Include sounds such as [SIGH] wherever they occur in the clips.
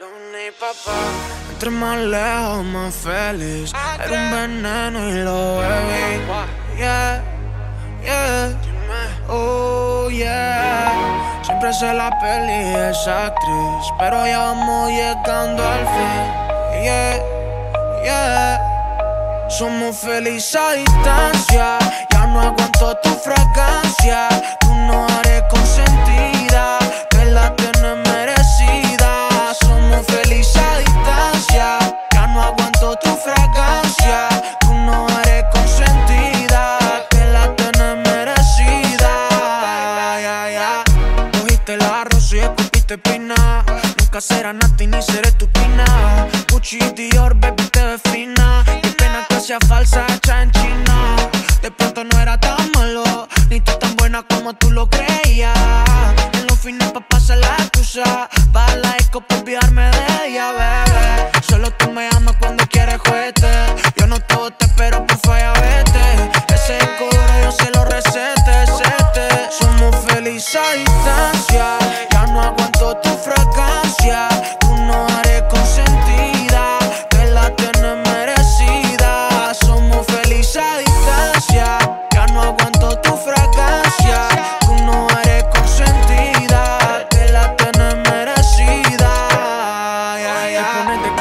Luna papá. Entre más lejos, más feliz. Era un veneno y lo bebí. Yeah, yeah. Oh, yeah. Siempre sé la peli esa actriz. Pero ya vamos llegando al fin. Yeah, yeah. Somos felices a distancia. Escupiste pina. Nunca será Nati ni seré tu pina. Gucci Dior, baby, te ves fina. Qué pena que sea falsa, hecha en China. De pronto no era tan malo, ni tú tan buena como tú lo creías. En los fines pa' pasar la excusa. Va a la disco pa' olvidarme de ella, bebé. Solo tú me amas cuando quieres juguete. Yo no te bote, pero por falla vete. Ese cobro yo se lo recete, sete. Somos felices a distancia.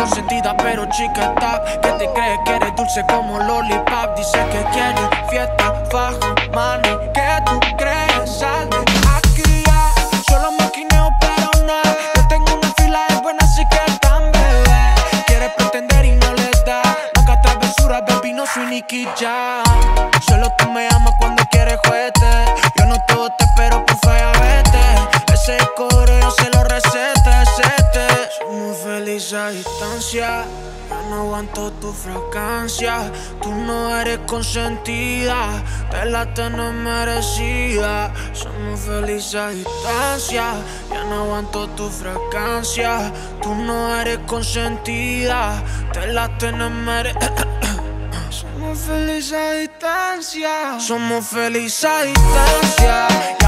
Consentida, pero chica está. Que te crees que eres dulce como lollipop. Dice que quiere fiesta, fajo, money. ¿Qué tú crees? Sal de aquí ya. Solo maquineo, pero no. Yo tengo una fila de buenas, así que tan bebé. Quiere pretender y no les da. Nunca travesura, baby, no soy Nicky Jam. Solo tú me amas cuando quieres juguete. Felices a distancia. Ya no aguanto tu fragancia. Tú no eres consentida. Te la tienes merecida. Somos felices a distancia. Ya no aguanto tu fragancia. Tú no eres consentida. Te la tienes merecida. [COUGHS] Somos felices a distancia. Somos felices a distancia.